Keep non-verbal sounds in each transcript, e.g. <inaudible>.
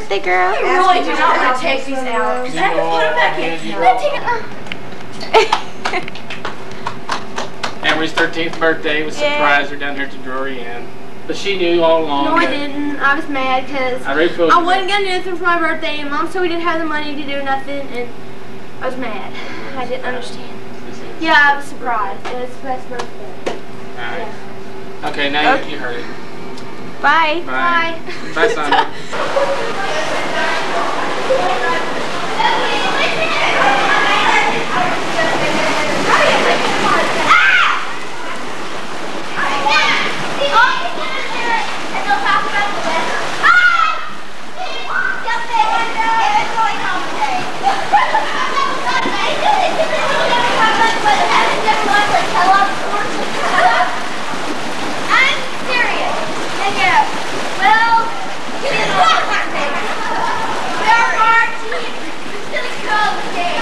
birthday, girl. I really do not want to take these out. I have to put them back in. Let's take it. Uh. <laughs> Amari's 13th birthday was Yeah. surprised her down here at the Drury Inn. But she knew all along. No, I didn't. I was mad because I really I wasn't gonna do anything for my birthday, and Mom said we didn't have the money to do nothing, and I was mad. I didn't understand. Yeah, I was surprised. It was his best birthday. Alright. Okay, now Okay. you, you heard it. Bye. Bye. Bye, Sandra. I'm serious. Well, there are teams. Did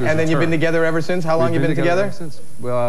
And then you've been together ever since? How long have you been, together? Since well. Uh,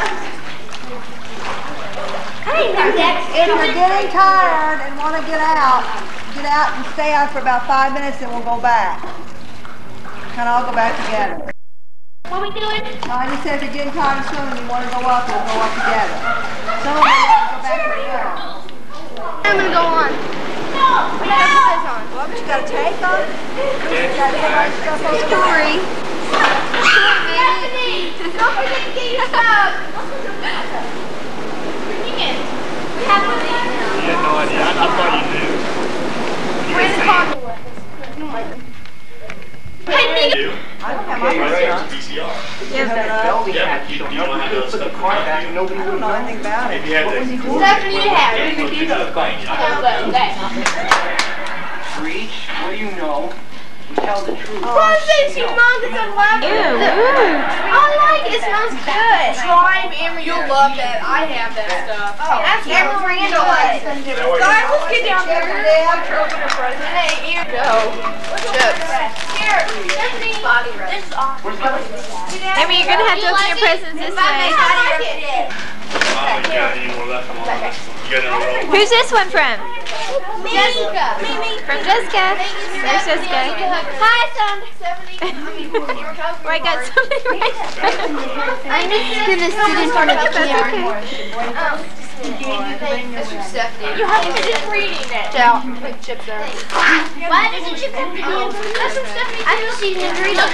Hey, now next. If you're getting tired and want to get out, get out and stay out for about five minutes and we'll go back. Kind of all go back together. What are we doing? No, I just said if you're getting tired of swimming, and you want to go up, we'll go up together. Some of you want to go back to the. I'm gonna go on. No! No! Well, but you got to take them. You got to get our stuff over there. Story. Stephanie! Don't forget to get your stuff! Bring it. We have one of these now. You had no idea. I, I thought you knew. You We're in the car. Hey, nigga! I don't have my stuff. VCR. Yeah, Yeah, but you, you don't have those stuff. I don't know anything about it. If you had to. Stephanie, you have it. Look into the thing. Preach what you know. And Tell the truth. That thing's humongous and loud. I like it. It smells good. Slime, Amber, you'll love that. I have that stuff. Oh, that's Amber Miranda likes. Guys, let's get down there. Hey, Amber. Go. Chips. Here, Stephanie. This is awesome. Where's Kelly? I mean, you're gonna have to open your presents this way. I like it. Who's this one from? Jessica. Mimi. From Jessica. There's Jessica. Hi, son. <laughs> Oh, I got something right. I'm just gonna sit in front of the camera. You have to just reading it. Out. Put there. Why doesn't you come to? That's Stephanie. I just seen him read it.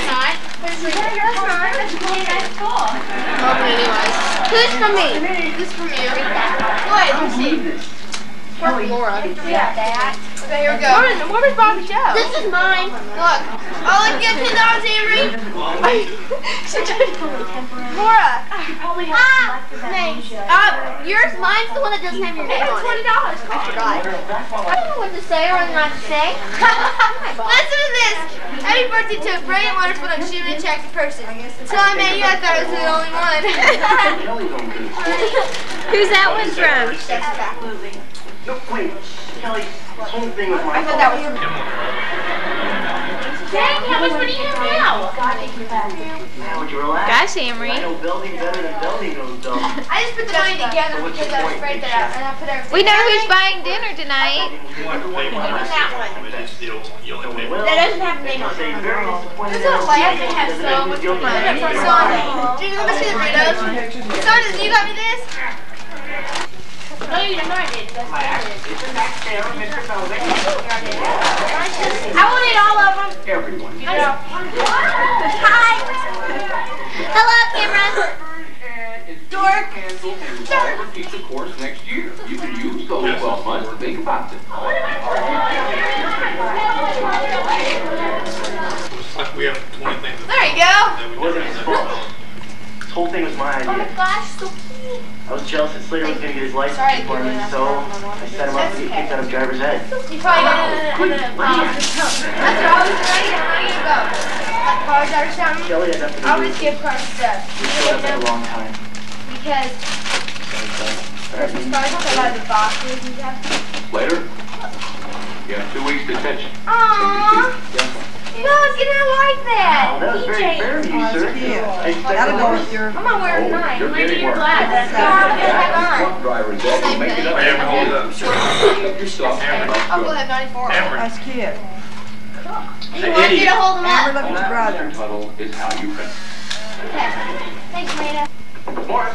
Okay, anyways. Who's from me? This is from you. What? Let's see. From Laura. Yeah, that. Okay, here we go. Where, where was Bobby Joe? This is mine. Look. Oh, let's get ten dollars, Avery. <laughs> Laura. Ah, thanks. Uh, Yours, mine's the one that doesn't have your name on it. twenty dollars. I forgot. I don't know what to say or what not to say. <laughs> <laughs> Listen to this. Happy birthday to a brilliant, wonderful, and extremely attractive person. Until I met you, I thought I was the only one. Kelly's on good. Who's that one from? No, wait. Kelly, whole thing with my I thought that was. Dang, how much money do you have now? Now would you relax? Gosh, I Amari. know building better than building knows though. <laughs> I just put the money uh, together So because I was afraid that I, and I put everything. We know who's buying dinner tonight. That doesn't have a name on it. This is a laugh that has so much money. Sonda. Dude, let me see the Doritos. Sonda, you got me this? No, you didn't. I did. That's what I did. It's back there, Mr. Melvin. I will all of them. Everyone. Hi. Hello, Cameron. Dork. Cancel and why repeat the course next year. You can use those 12 months to think about it. Like we have 20 things. There you go. that we It wasn't do. his fault. This whole thing was my idea. Oh my gosh, so cute. I was jealous that Slater was gonna get his license Sorry, before me, so I set him up to get kicked out of driver's ed. You probably got it in a, in um, that's what I was ready to ready to go. Like cars or something. Kelly has nothing I to always do. give cars stuff. He's showed up at a long time. Because But I mean, cars come of the boxes and stuff. Later, you have two weeks detention. Aww. No, you didn't like that. Oh, that was very EJ. fair of you, Oh, sir. it's cute. That'll go with your... I'm gonna wear Oh, mine. you're getting worse. That's all I'm gonna have on. Truck driver's ed will make it up. Hey, Amber, hold it up. Pick up your stuff. I'll go have 94. Amber, that's cute. You want me to hold them Amber, up? look at your brother. Tunnel is how you can. Okay. Thanks, Marina. Morris,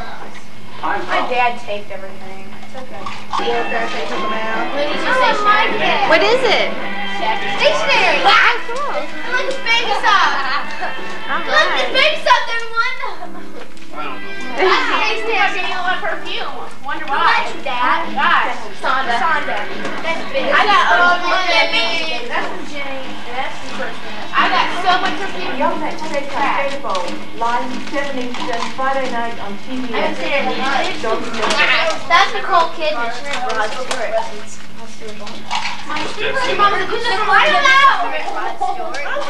I'm My dad taped everything. It's okay. Yeah, there, they took them out. Oh, what did you say, Shaq? What is it? Stationary. Oh, cool. Look, it's baby soft. All Look, it's baby soft, everyone. I don't know. That's stationary. You want perfume. Wonder why. What's that? Gosh. Sonda. Sonda. That's big. I got, look at. That's from Jenny. That's from Christmas. I got so much perfume. Young Night State Baseball, live seventy cents Friday night on TBS. I haven't seen it in years. That's Nicole Kidman. She ran Rod Stewart. Your mom was a good I don't know.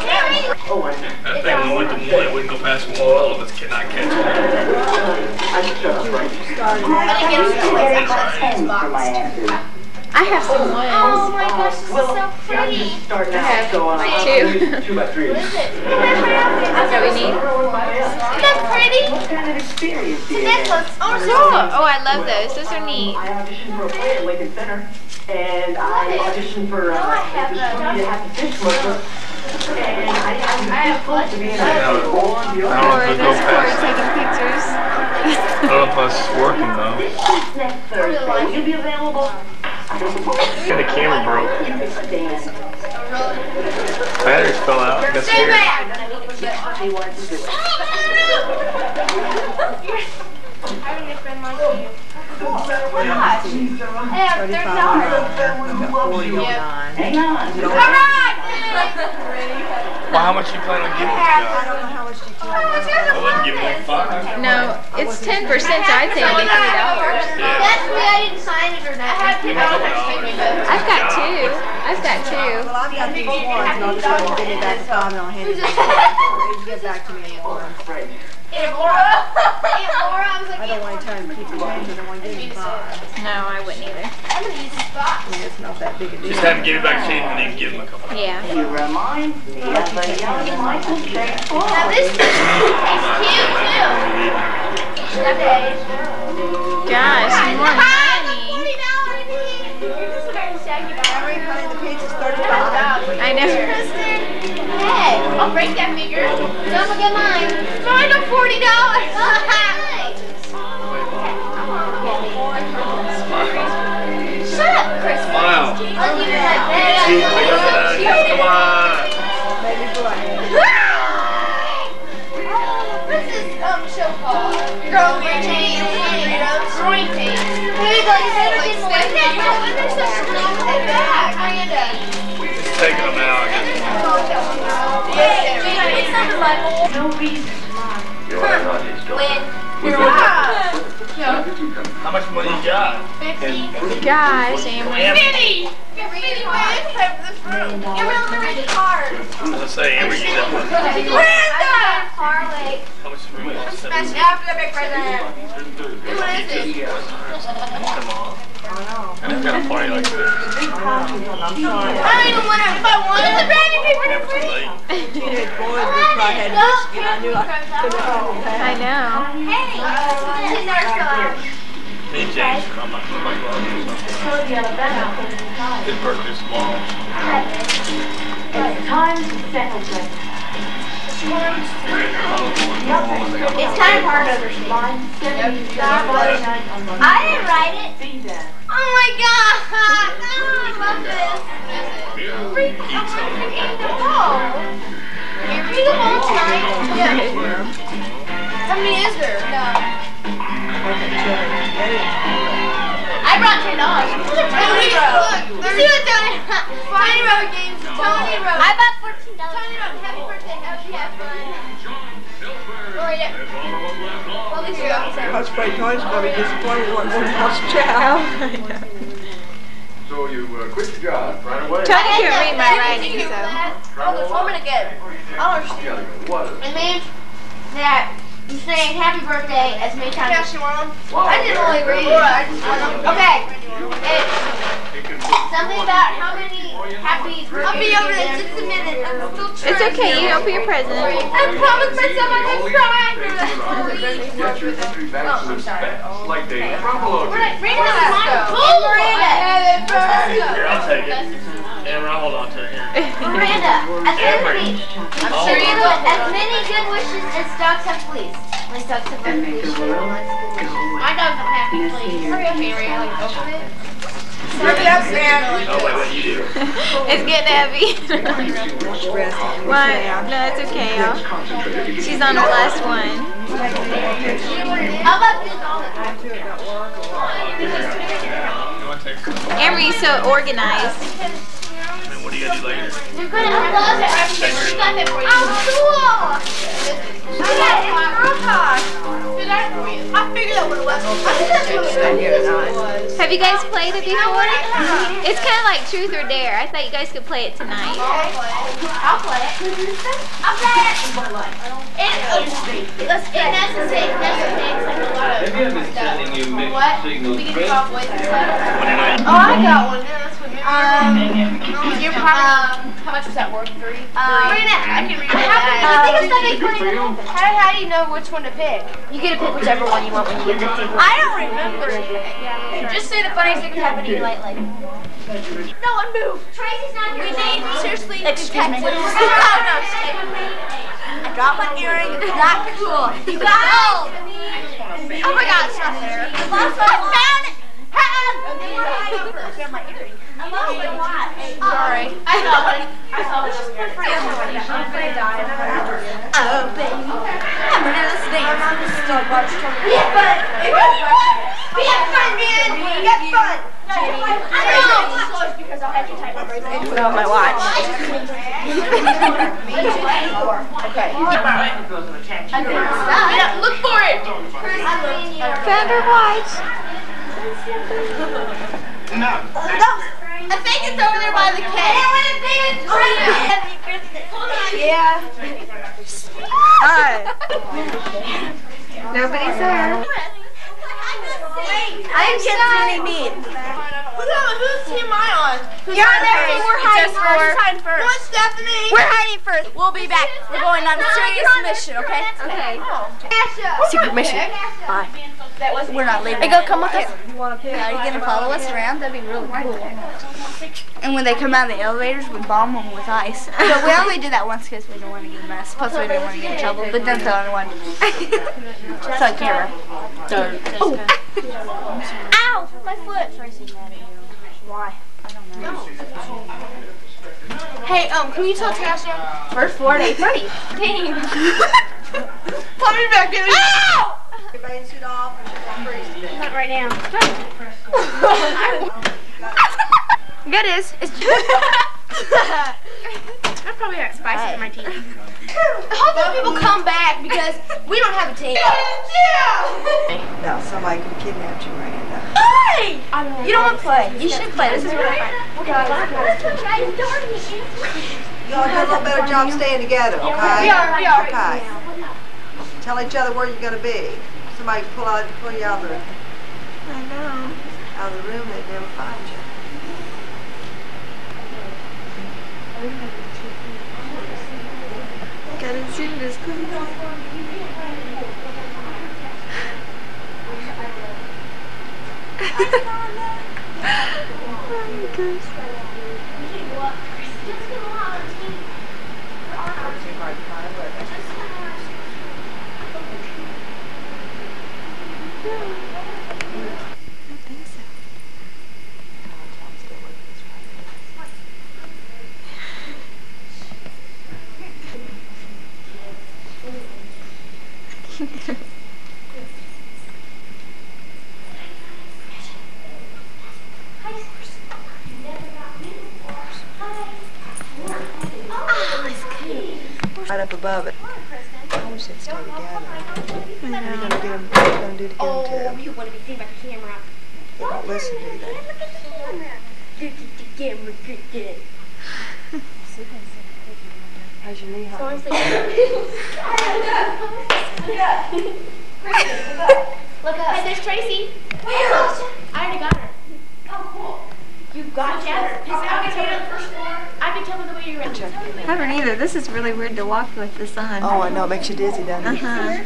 Carrie. Oh, I, That thing when we went to one, it wouldn't go past one. All of us cannot catch it. I should shut up, right? I didn't get a I got ten for my answers. I have some Oh ones. my gosh, this is so pretty. just I have so uh, like I'll two. two by three. What is it? That's what we need. Isn't that pretty? What kind of experience do you have? Oh, Sure. sure. Oh, I love those. Those are neat. I auditioned for a play at Lincoln Center, and I auditioned for uh, No, I have the that. Sweetie to Happy Fish Lover, and I have I have to be in a Yeah. role on the I don't Or if there's Corey taking pictures. I don't know if us working though. next Thursday. Will be available? <laughs> And the camera broke. You pick a dance. Batteries fell out. Got Stay scared. back. They wanted to do it. I'm gonna spend my money. Gosh. Hey, I'm thirty dollars. Hang on. All right. Well, how much you plan on giving this I don't know how much you can. I wouldn't give him like five. No, it's 10%, so I'd say $3. That's why I didn't sign it or not. I had to. I've got two. I've got two. Well, I've got these ones, and I'll just let you give me back the five, and I'll hand it to you. You can back to me in the morning. Right. Aunt Laura. <laughs> Aunt Laura, I was like, I don't want to tell him to keep the change, I don't want to give him five. No, I wouldn't either. I'm gonna use this box. I it's not that big a deal. Just have him give it back to you and then give him a couple. Yeah. You remind me of a young Michael J. Now this is cute too. Okay. Gosh, more money. Forty dollars. This is very shaggy. Every honey, thirty-five. I know. I'll break that figure. Don't forget mine. Mine are forty dollars. <laughs> Shut up, Chris. Smile. I'll give you like Cheap, I got that. that. Come on. Black. What's this um show called? Pains. Growing pains. There you go. You never get more. When there's such a thing with that bag. Miranda. Just taking them out. I guess. Not No reason. You're on his door. when Who's you're that? up. Where did you come from? How much money you got? Fifty. Amari. Fifty. Get rid of this room. Get I say, Amber, use that one. Miranda. Harley. How much room you want to Smash after big present. What is it? Come on. And it's got a party like this. I don't even want to, if I wanted the brandy paper to free. Teenage boys would probably had whiskey, and I knew I couldn't hold I know. Hey, uh, she's our star. Me and James come up with my glove or something. His birthday's tomorrow. It's time to settle this. It's kind of hard to understand. Line 70, Friday night on the. I didn't write it. How many is there? No. I brought ten dollars. Tony. See what Tony wrote games. Tony wrote. I bought fourteen dollars. Tony wrote happy birthday, happy have fun. Afraid Tony's gonna be disappointed when he lost child. So you uh, quit your job right away? Tony can read my writing, so. Oh, there's one minute again. I don't understand. It means that you saying happy birthday as many times as you want. Wow. I didn't really read it. I just Okay. It's something about how many happy birthdays. I'll be over in just a minute. I'm still trying. It's okay, you don't be a president. <laughs> I promised myself I would try for that. Get your entry back to the specs, like they Rumbolo did. Read it out loud. Miranda. Here, I'll take it. Amber, I'll hold on to it here. Miranda. As many, I'm sure you will. As many good wishes as dogs have fleas. Like dogs have fleas. My dogs don't have fleas. Hurry up, Ariel. Open it. Hurry up, man. Oh, wait, what you do? It's getting heavy. What? No, it's okay. I'll, she's on her last one. How about this? You want to? Amari's so organized. I mean, what do you gotta do later? You're. I love it. I got Oh, that's. Have you guys played it before? It's kind of like Truth or Dare. I thought you guys could play it tonight. I'll play it. I'll play it. It, let's, it necessitates, necessitates like a lot of mixed what? We can do all voices. Oh, I got one. That's Um, you're probably, how much was that worth? Three? Um, read it. I can read it. I think it's not funny. How, how do you know which one to pick? You get to pick whichever one you want when you get the table. I don't remember. Just say the funniest thing that happened to you lately. No one move. Tracy's not here. We need seriously detectives. No, no, stay. I got my earring. It's not cool. You got it. Oh my God, it's not there. I lost my found it. Have. I got my earring. I'm not gonna watch. Sorry. I saw it. I saw it. Just for you. I'm gonna die. Oh, baby. I'm gonna stay. My mom just still watched We had fun. We had fun, man. We had fun. I know. Because I'll have to type my birthday. Put on my watch. <laughs> okay. Yeah, look for it. Found her watch. No. I think it's over there by the cake. I want to think it's Yeah. Hi. Nobody's there. I am Tiffany Mead. Who's team am I on? You're on there. We're hiding first. Who's hiding first? Come Stephanie. We're hiding first. We'll be back. We're going on a serious mission, okay? Okay. Secret mission. Bye. We're not leaving. Hey, go come with us. Are you gonna follow us around? That'd be really cool. And when they come out of the elevators, we bomb them with ice. <laughs> But we only did that once because we didn't want to get a mess. Plus, we didn't want to get in trouble. But then the other one. <laughs> it's on camera. Oh. <laughs> Ow! My foot. Why? I don't know. Hey, um, can you tell Tasha? First floor at 8.30. Dang. <laughs> Put me back in. Ow! Everybody suit off and she's gonna freeze to death. Not right now. <laughs> Good is. It's <laughs> I probably got spices in my teeth. I hope those people come back because we don't have a team. No, somebody could kidnap you, Miranda. Hey! You don't want to play. You should play. This is really fun. You all do a little better job staying together, okay? We are, we are. Okay. Tell each other where you're gonna be. Somebody pull out, pull you out of the, I know. out of the room, they'd never find you. Gotta zoom this <laughs> <laughs> oh my gosh. I up above it. I wish they'd stay together. What are oh, you gonna do, them- what are you gonna do to get them to them? you want to be seen by the camera. They don't listen, do they? Look at the camera. Look at the camera. Good, <laughs> good. How's your knee So I'm hot? <laughs> Look up. Hey, there's Tracy. I already got her. Oh, cool. You got her? I can tell her the first floor. I can tell her the way you're ready. I haven't either. This is really weird to walk with this on. Oh, I know, it makes you dizzy, doesn't it? Uh-huh.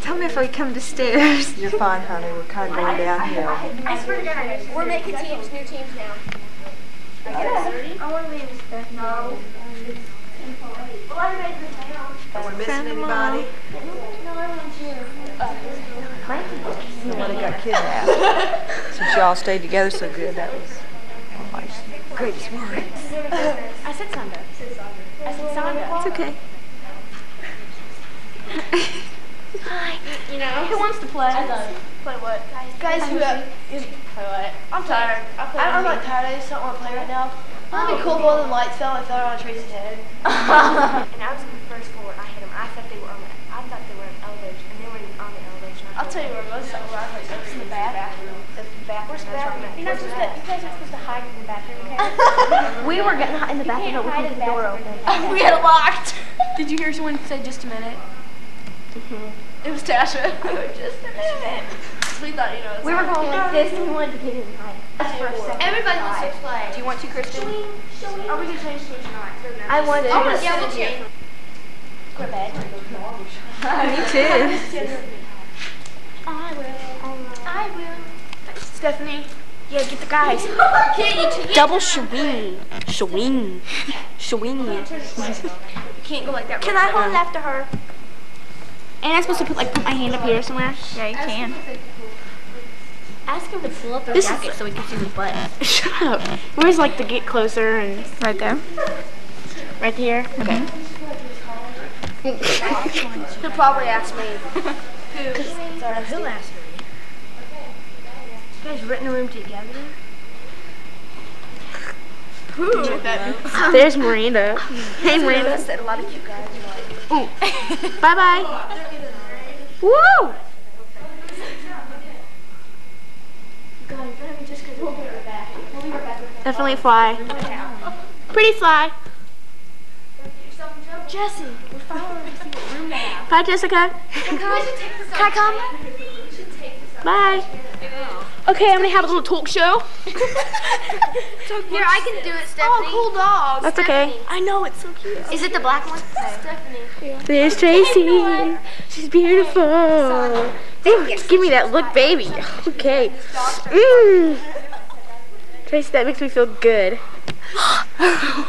Tell me if we come to stairs. You're fine, honey, we're kind of going downhill. I swear to God, we're making teams, new teams now. I guess. I want to be in this No. Well, I made this now. Are we missing anybody? No, I want you. Nobody got kidnapped. <laughs> Since y'all stayed together so good, that was my greatest worry. I said Sonda. I said Sonda. It's okay. You know? Who wants to play? Play what? Guys, who have... Play what? I'm tired. I am not tired. I just don't want to play right now. Oh, That'd be cool if one of the lights fell and fell on Tracy's head. <laughs> and I was in the first floor. I hit them. I thought they were on the. I thought they were in the elevator, and they were on the elevator. I'll tell you where most of them were. I was like, oh, in the bathroom. The bathroom. Where's the that's where I'm bathroom? You're not supposed to, you guys are supposed to hide in the bathroom, okay? <laughs> We were getting in the bathroom, but we hide kept the door the open. <laughs> we had it locked. <laughs> Did you hear someone say just a minute? Mhm. It was Tasha. just a minute. We thought, you know. We were going like this, and we wanted to get in and hide. Everybody wants to play. Do you want to, Kristen? Are we gonna change teams or not? I wanted. Oh, yeah, we'll change. Quit bed. Me too. I will. I will. Stephanie. Yeah, get the guys. Double swing. Swing. Swing. You can't go like that. Can I hold it after her? And I'm supposed to put like put my hand up here somewhere. Yeah, you can. Ask him to pull up their This jacket so we can see his butt. <laughs> Shut up. Where's like the get closer and Right there. right here? Okay. He'll probably ask me. <laughs> Who? Sorry, he'll ask me. You guys rent a room together? Who? <laughs> There's Miranda. Hey Miranda. said a lot of cute guys. Ooh. <laughs> bye bye. Woo! Definitely fly. Pretty fly. Jesse, we're following to see what room they. Bye, Jessica. Can I come? Bye. Okay, I'm gonna have a little talk show. Here, I can do it, Stephanie. Oh, cool dog. That's okay. I know it's so cute. Is it the black one? Stephanie. There's Tracy. She's beautiful. Ooh, give me that look, baby. <laughs> Okay. Mmm. Tracy, that makes me feel good. <gasps> <laughs>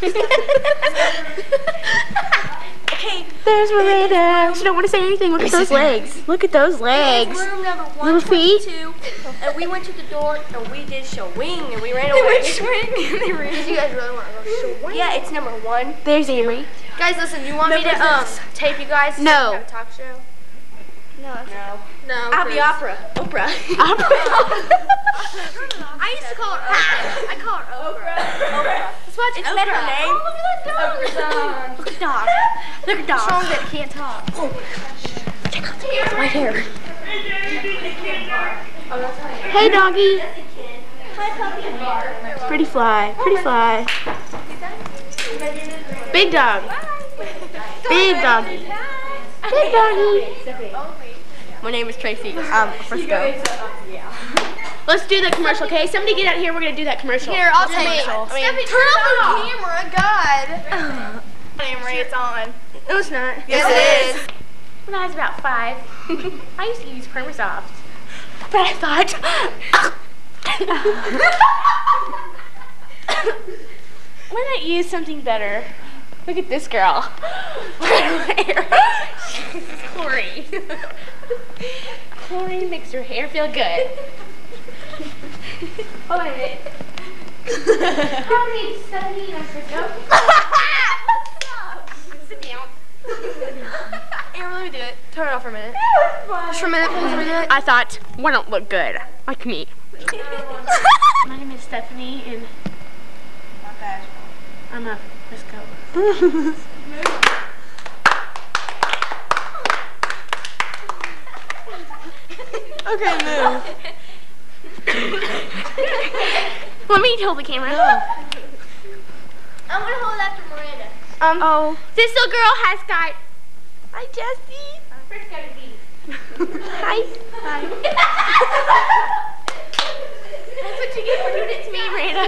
<laughs> okay. There's Miranda. She don't want to say anything. Look at those legs. Look at those legs. Room number Little feet. And we went to the door and we did swing and we ran away. swing and <laughs> they ran. You guys really want to go swing? Yeah, it's number one. There's Amari. Guys, listen, you want me to um tape you guys? No. we have a talk show? No. No. No. Be opera. Oprah. Opera. <laughs> <laughs> I used to call her Oprah. I call her Oprah. Oprah. That's why it's, better name. Oh, look at that dog. Look at dog. Look at dog. What's wrong that can't talk? Oh. Right here. Hey, doggy. Pretty fly. Pretty fly. Big dog. Big doggy. Big doggy. My name is Tracy. Um, Frisco. <laughs> Let's do the commercial, okay? Somebody get out here. We're gonna do that commercial. Here, I'll take it. I mean, Stephanie, turn off the camera. God. <sighs> camera, it's on. No, it's not. Yes, it is. When I was about five, <laughs> I used to use Permasoft. But I thought, <laughs> why not use something better? Look at this girl. Look at her hair. She's chlorine. Chlorine makes your hair feel good. Hold on a minute. How many seventeen I forgot? Sit down. Here, let me do it. Turn it off for a minute. Just for a minute, please. Let me do it. I thought, why don't look good? Like me. My name is Stephanie, and I'm a Frisco. <laughs> Okay, move. <laughs> Let me hold the camera. I'm gonna hold after Miranda. Um, oh. This little girl has got. Hi, Jessie. First gotta be. Hi. <laughs> Hi. That's what you get for doing it to me, Miranda.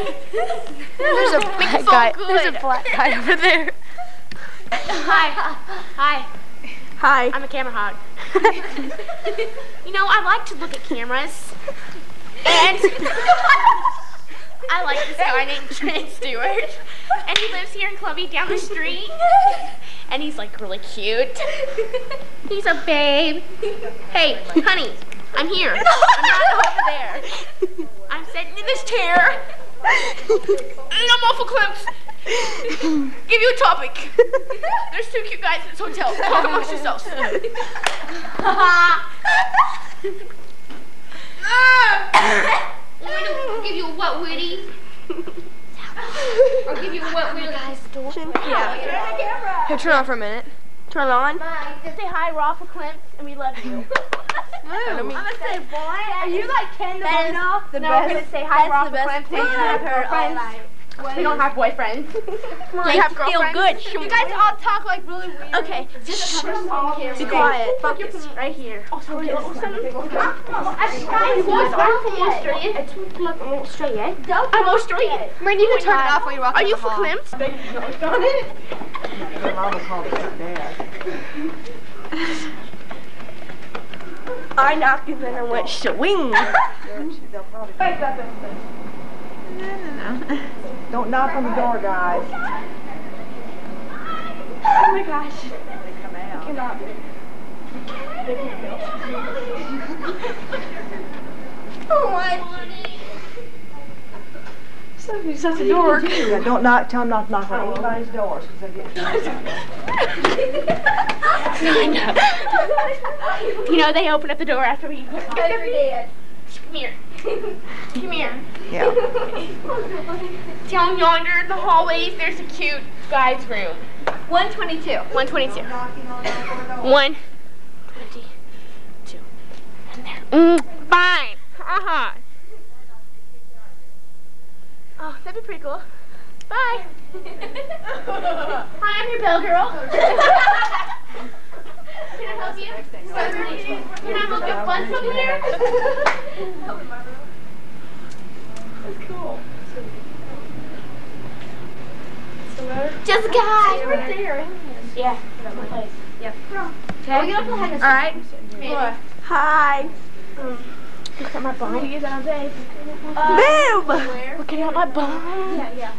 There's a black guy- Good. there's a black guy over there. Hi. Hi. Hi. I'm a camera hog. <laughs> you know, I like to look at cameras. And <laughs> I like this guy named Trent Stewart. And he lives here in Columbia down the street. <laughs> And he's like really cute. He's a babe. Hey, honey, I'm here. I'm not over there. I'm sitting in this chair. And I'm of clips. <laughs> Give you a topic. <laughs> There's two cute guys in this hotel. Talk amongst yourselves. Want me to give you a what, Woody? or give you a what, Woody? Yeah. Here, turn it on for a minute. Turn it on. Say hi, we're off of Clint, and we love you. <laughs> I'm gonna say, boy, are you like Ken the That is Bruno? the no, best- we're gonna say hi, we're off that's the best Clint, thing and I've heard all girlfriends. Night. We don't have boyfriends. <laughs> They have feel girlfriends. good. You You guys guys all all talk like really weird. Okay, just cover all Be quiet. Focus right here. Oh, sorry. Oh, sorry. You boys are from Australia. I'm Australian. I'm Australian. Man, you can turn it off while you walk Are down you the for hall. Klimt? I knocked and then I went swing. <laughs> <laughs> Don't knock on the door, guys. Oh my gosh. Cannot. Oh my. Shut the door. Yeah, don't knock, tell them not to knock on anybody's doors, 'cause they get <laughs> You know, they open up the door after we. Come here. <laughs> Come here. Yeah. <laughs> Down yonder in the hallways, there's a cute guy's room. 122. 122. 122. And there. Mm, fine. Uh-huh. Oh, that'd be pretty cool. Bye. <laughs> Hi, I'm your bell girl. Can I help you? Can I help you fun from here? That's cool. Jessica! Right there. Yeah, that's my place. Yep. Okay. All right. Hi. Um, look at my bum. Get that Look at my bum. Yeah, yeah.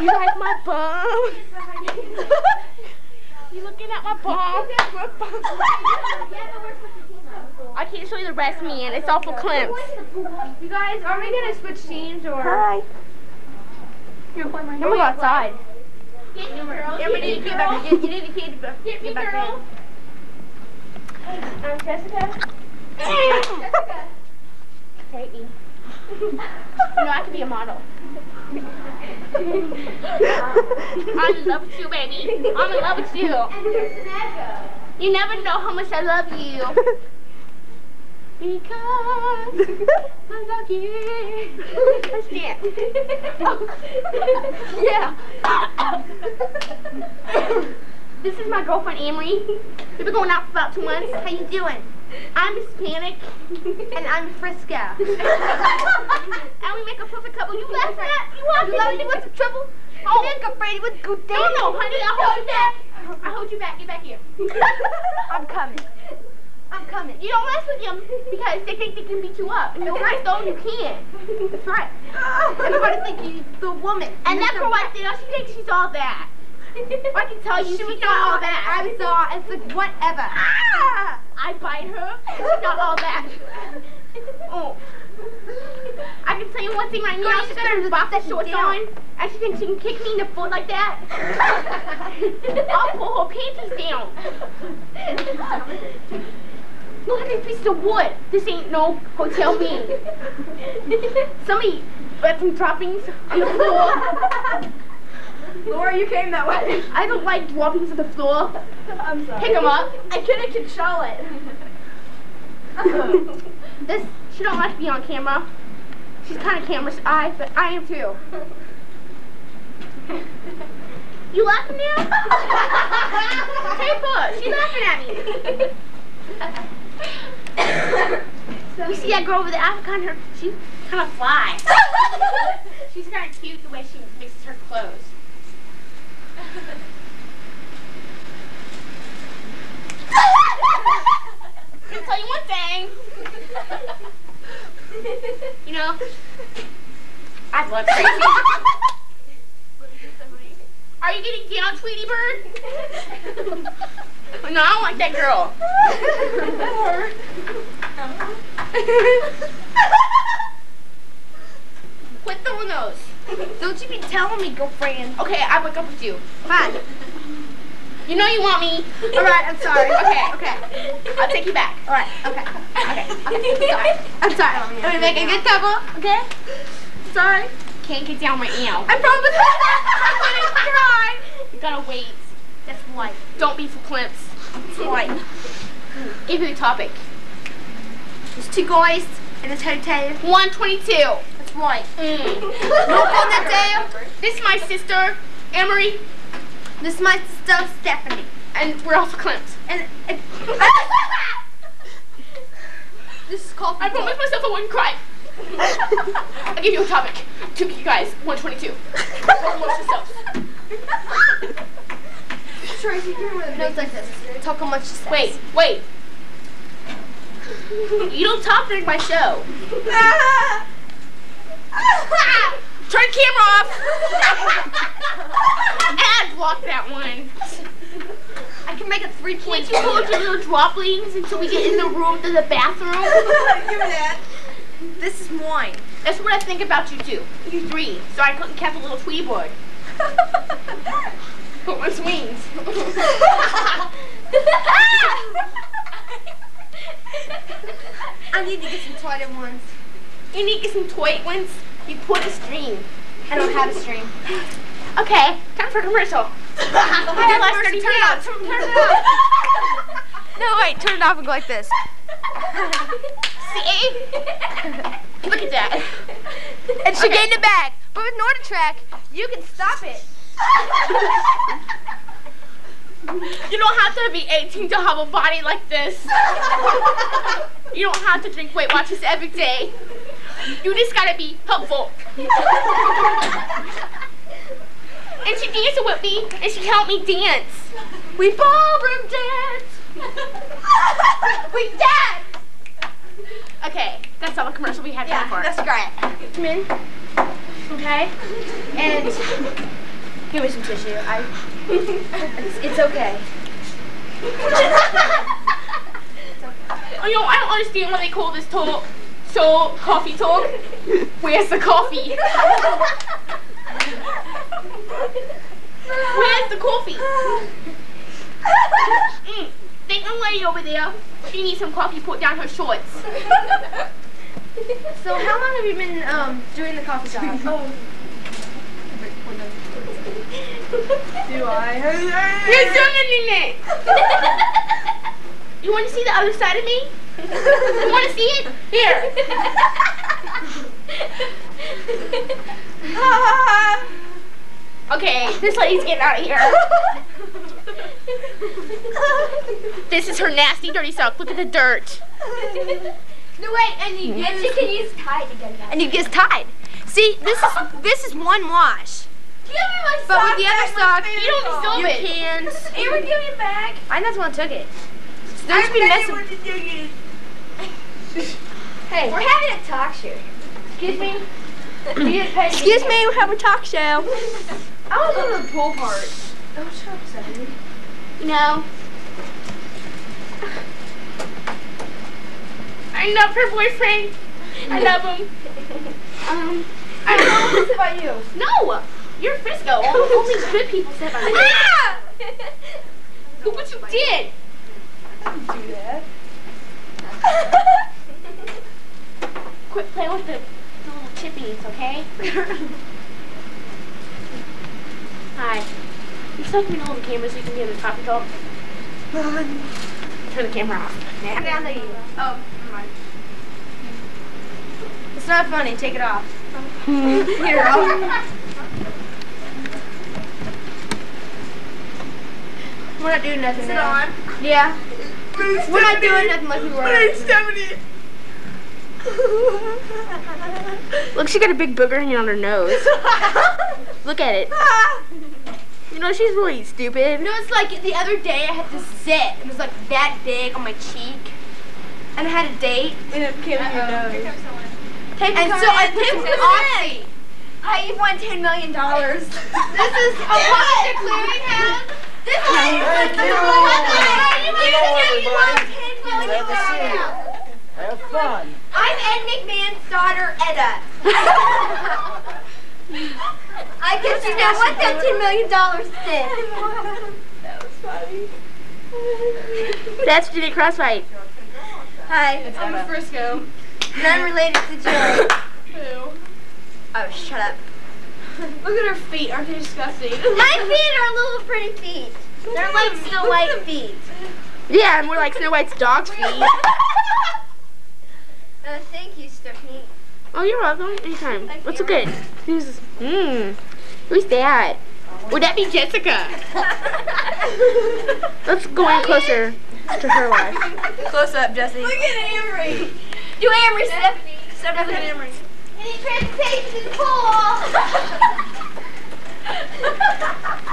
You like my bum? <laughs> You looking at my bum? I can't show you the rest, man. It's all for Clint. You guys, are we gonna switch scenes or? Hi. I'm gonna go outside. Get me, girl. Yeah, we need to get back. You need to get, Get me, get back girl. I'm Jessica. Jessica. Katie. <laughs> you know, I could be a model. I'm in love with you, baby. I'm in love with you. You never know how much I love you. Because I love you. Let's dance. Oh, yeah. This is my girlfriend Amari. We've been going out for about two months. How you doing? I'm Hispanic. And I'm Frisco. <laughs> and we make a perfect couple. You laughing at? You laughing? You laughing? What's the trouble? Oh, think afraid would go No, no, honey, I'll hold you back. I'll hold you back. Get back here. <laughs> I'm coming. I'm coming. You don't mess with them because they think they can beat you up. And you're right, though, you can't. That's right. Everybody think you the woman. And that girl right there, she thinks she's all that. <laughs> I can tell you, She was not all that. I saw. It's like whatever. Ah! I bite her. She's not all that. <laughs> Oh. I can tell you one thing right now. Girl, She's got her boxer shorts down. on, and she thinks she can kick me in the foot like that. <laughs> I'll pull her panties down. Look at these pieces of wood. This ain't no hotel room. Somebody left some droppings on the floor. Laura, you came that way. <laughs> I don't like droppings on the floor. I'm sorry. Pick them up. I couldn't control it. <laughs> This she don't like to be on camera. She's kind of camera shy, but I am too. <laughs> You laughing now? hey, push. She's laughing at me. <coughs> you see that girl with the kind her. She's kind of fly. she's kind of cute the way she mixes her clothes. Can I tell you one thing? You know, I love crazy. Are you getting down, Tweety Bird? no, I don't like that girl. Quit throwing those. Don't you be telling me, girlfriend. Okay, I break up with you. Fine. You know you want me. All right, I'm sorry. <laughs> Okay. Okay. I'll take you back. All right. Okay. Okay. I'm sorry. <laughs> I'm gonna make a good couple, okay? Sorry. Can't get down right now. I promise. <laughs> I'm gonna try. You gotta wait. That's white. Don't be for climps. It's white. Give you the topic. There's two guys in this hotel. 122. White. Mm. Look on. This is my sister, Emery, This is my sister, Stephanie. and we're also climps. And, and <laughs> this is called. I promised myself I wouldn't cry. <laughs> I'll give you a topic. Two you guys, 122. Amongst yourselves. Tracy, no, it's like this. Talk how much. Wait, wait. You don't talk during my show. <laughs> <laughs> Turn camera off. <laughs> and block that one. I can make a three Can't point. you hold your little droplings until we get in the room to the bathroom? <laughs> Give me that. This is mine. That's what I think about you too. You three. So I couldn't catch a little Tweety bird. Put my wings. I need to get some toilet ones. You need to get some toy ones. You put a stream. I don't have a stream. Okay, time for commercial. <laughs> Hi, last 30 Turn it off. Turn, turn it <laughs> off. no, wait. Turn it off and go like this. <laughs> See? Look at that. And she get in the bag. But with NordicTrack, you can stop it. You don't have to be 18 to have a body like this. You don't have to drink Weight Watchers every day. You just gotta be helpful. <laughs> And she danced with me, and she helped me dance. We ballroom dance. <laughs> we dance. Okay, that's all the commercial we had Yeah, time for. that's great. Come in. Okay. And give me some tissue. I. It's, it's okay. <laughs> Oh, you know, I don't understand why they call this talk so coffee talk. Where's the coffee? Where's the coffee? Mm, think the lady over there. She needs some coffee put down her shorts. So how long have you been um doing the coffee shop? <laughs> Oh. Do I? You're doing it. <laughs> You want to see the other side of me? You want to see it? Here. Okay, this lady's getting out of here. This is her nasty, dirty sock. Look at the dirt. No wait, and you and she can use Tide to get it out. And you get Tide. See, this is this is one wash. Give me my sock. but with the other sock, You don't deserve you it. can't. Amber, give me it back. I'm not the one took it. So there should be messing. <laughs> Hey, we're having a talk show. Excuse me. <coughs> Excuse me, we're having a talk show. <laughs> I want to go to the pool part. Oh, up, Sadie. No. I love her boyfriend. I love him. Um, I don't know what to about you. <coughs> no, you're Frisco. Only, only <laughs> good people say about you. Ah! Look what you did. I didn't do that. Quit playing with the, the little chippies, okay? <laughs> Hi. You still to hold the camera so you can get in the top control. Turn the camera off. Down to. Oh. It's not funny. Take it off. <laughs> Here, We're not doing nothing now. Yeah. We're not doing nothing like we were. <laughs> Look, she got a big booger hanging on her nose. <laughs> Look at it. You know, she's really stupid. You know, it's like the other day I had this zit. It was like that big on my cheek. And I had a date. And it came in your nose. Take And so I put some Oxy. I won $10 million. <laughs> this is a public clearinghouse. This is Thank you. $10 million. Have fun. I'm Ed McMahon's daughter, Edda. <laughs> I guess you know what that $10 million did. <laughs> That was funny. That's Jenny Crosswhite. Hi, I'm Frisco. None related to Joey. <laughs> Who? Oh, shut up. Look at her feet. Aren't they disgusting? My feet are little pretty feet. They're like Snow White feet. Yeah, and we're like Snow White's dog's feet. Uh, thank you, Stephanie. Oh, you're welcome. Anytime. What's so good? Who's, mmm, who's that? Would that be Jessica? <laughs> Let's go in closer to her life. Close up, Jesse. Look at Amari. Do Amari, Stephanie. Stephanie, look Amari. Any transportation to the pool?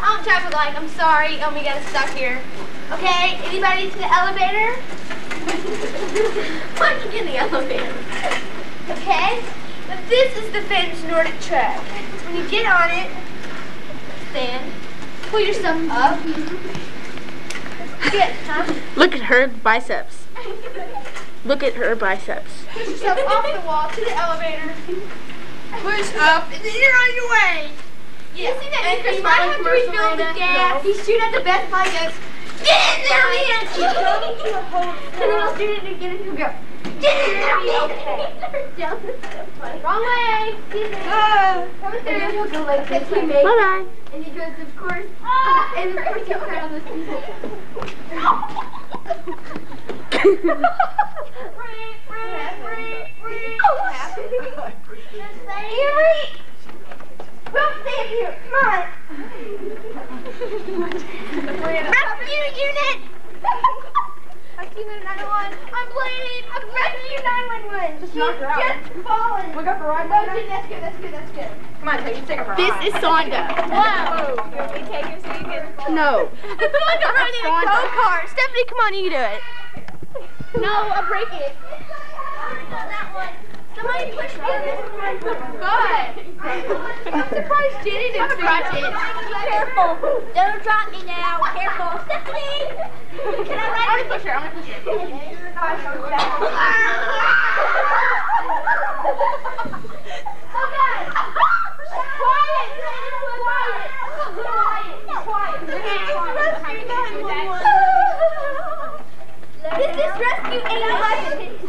I'm traffic light. I'm sorry. Oh, we got stuck here. Okay, anybody to the elevator? <laughs> Why don't get in the elevator? Okay? But this is the famous Nordic track. When you get on it, stand, pull yourself up. Get, huh? Look at her biceps. Look at her biceps. Push yourself off the wall to the elevator. Push up, and then you're on your way. Yeah. You see that? And you might have to refill the gas. You shoot at the Best Buy goes, get in there, man! and then I'll shoot it again and he'll go, get in there, man! Wrong way! Coming through. He'll go like this. He makes Bye bye. And he goes, of course, ah. and of course he'll cry on this Avery! Don't stand here. Come on. <laughs> Rescue unit! Rescue unit 911. I'm bleeding. Rescue 911. Just knock her out. Just fallen. We got the right oh, one. Okay, that's good. That's good. That's good. Come on, take, take her for a This ride. is Sonda. Wow. You want me to take her so you can... No. It's like I'm running a go-kart. Stephanie, come on, you do it. No, I'll break it. <laughs> Somebody push me on this one. Good. I'm surprised Jenny didn't scratch it. Careful. Don't drop me now. Careful. Stephanie. Can I ride? I'm gonna push her. I'm gonna push her. Okay. Quiet. Quiet. This is Rescue 811.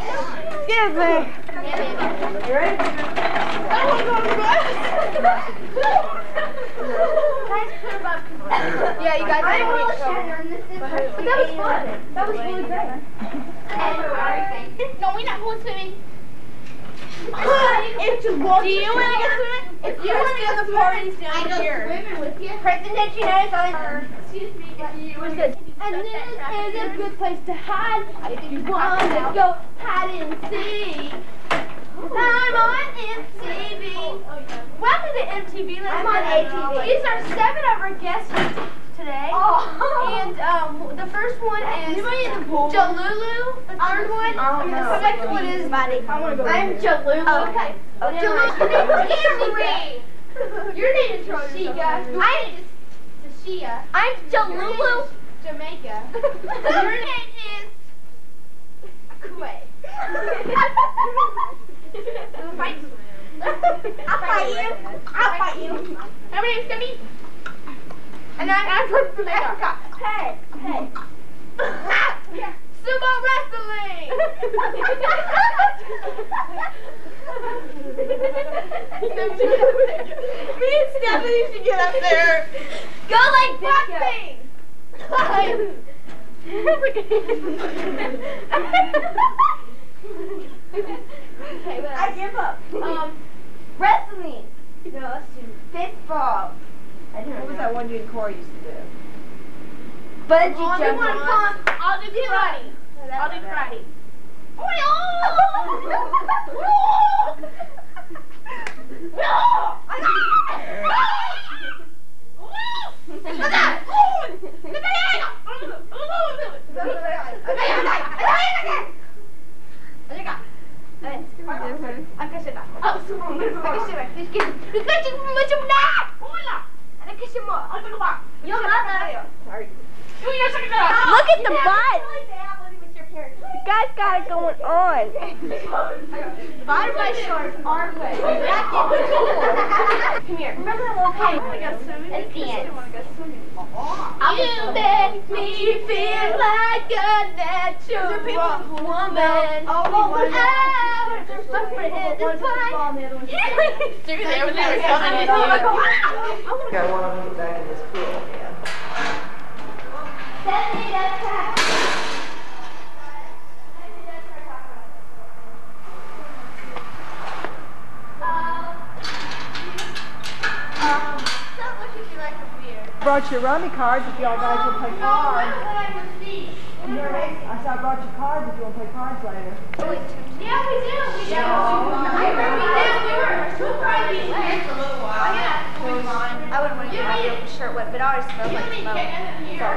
Excuse me. You ready? Yeah, you guys I'm are Will really this is But that was fun. That was really great. No, we're not going swimming. If you want Do you want to go swimming? If you want to go to the parties down here. swimming with you. President United Islands. Excuse me, if you want to And this is a good place to hide if you want to go hide and seek. I'm on MTV. Welcome to MTV. I'm on ATV. These are seven of our guests today. Oh. And um, the first one is Jalulu. The third one. and The second one is. I'm Jalulu. Okay. Jalulu. Henry. Your name is Shika. I'm Shia. I'm Jalulu. Jamaica. <laughs> Your name is Kuwait. <laughs> Fight you. I'll fight you. My name's Demi. And I, I'm from Jamaica. Hey, hey. Sumo wrestling. Me and Stephanie should get up there. Go like boxing. <laughs> <laughs> <laughs> I give up. Um, wrestling. No, let's do baseball. What was that one you and Corey used to do? Bungee jumping. I'll do karate. I'll do karate. Look at the butt. You guys got it going on. Bottom of my shorts are way. <laughs> Come here. Remember that little pig? want to go swimming? It's the end. You make me feel like a natural woman. Oh, I my friend is fine. Through there when they were coming in here. Got one of them <laughs> ah! back in this pool, yeah. Stephanie, that's Brought your rummy cards if y'all guys will play cards. I said I brought you cards if you want to play cards later. Yeah, we do. We do. I remember we did. We were. We'll probably be late for a little while. Yeah. We'll be fine. I wouldn't want to get my shirt wet, but I always smell like smoke. So,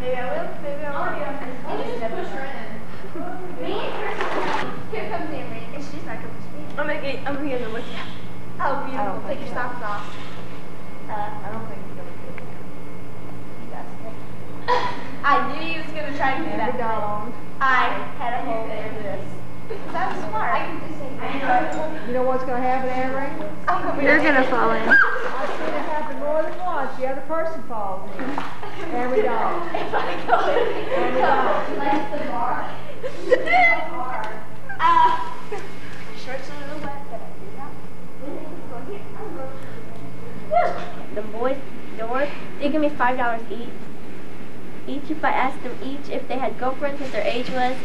maybe I will. Maybe I won't. You just push her in. <laughs> Me and Kristen. Here comes Emery, and she's not coming to me. I'm gonna get. I'm gonna get them with you. Oh, beautiful. Take your socks off. Uh, I don't think you're gonna do it. I knew he was gonna try to do that. Don't. I had a hole there for this. That was smart. I can just say. You know what's gonna happen, Emery? You're gonna fall in. I've seen it happen more than once. The other person falls in. Every dog. If I go in, Every dog. like the bar. <laughs> Uh, shirt's a little wet, but I do that. The boys, doors, they give me five dollars each. Each if I asked them each if they had girlfriends, what their age was,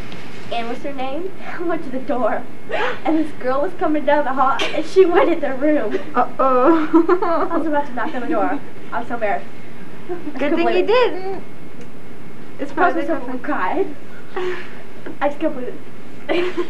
and what's her name. <laughs> I went to the door, and this girl was coming down the hall, and she went in their room. Uh oh. <laughs> I was about to knock on the door. I was so embarrassed. Good thing you didn't. It's probably probably so cried. I just can't believe it.